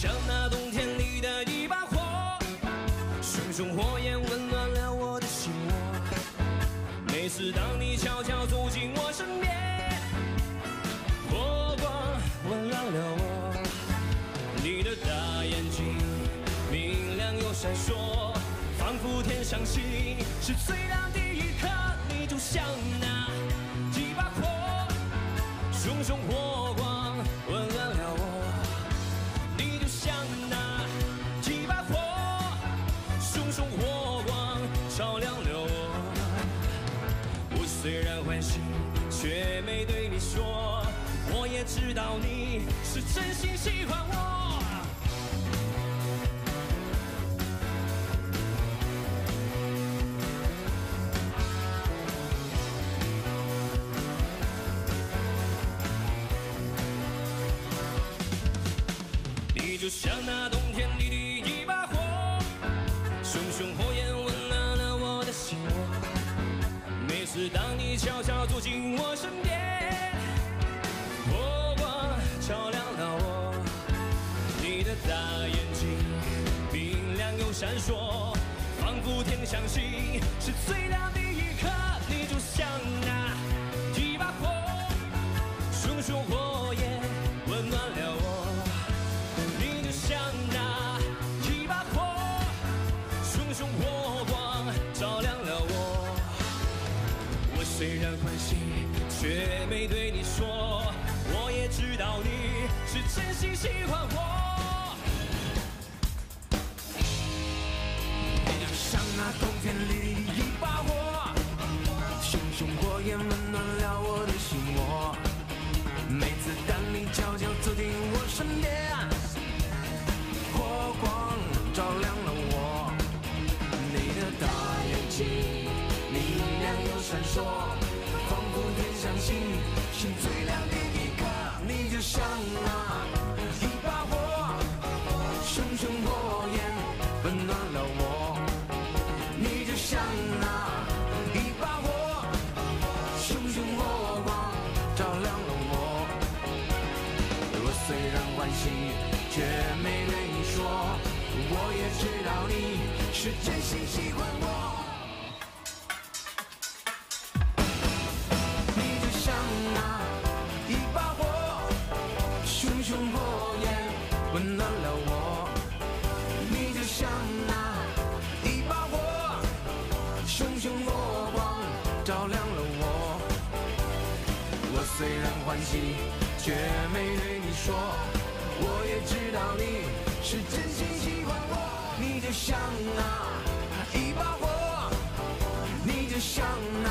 像那冬天里的一把火，熊熊火焰温暖了我的心窝。每次当你悄悄走进我身边，火光温暖了我。你的大眼睛明亮又闪烁，仿佛天上星是最亮的一颗。虽然欢喜，却没对你说。我也知道你是真心喜欢我。你就像那冬天里的一把火，熊熊是当你悄悄走进我身边，火光照亮了我。你的大眼睛明亮又闪烁，仿佛天上星是最亮的一颗。你就像那心，却没对你说。我也知道你是真心喜欢我。你就像那冬天里的一把火，熊熊火焰温暖了我是最亮的一颗。你就像那一把火，熊熊火焰温暖了我。你就像那一把火，熊熊火光照亮了我。我虽然欢喜，却没对你说，我也知道你是真心喜欢照亮了我。我虽然欢喜，却没对你说，我也知道你是真心喜欢我。你就像那一把火，你就像那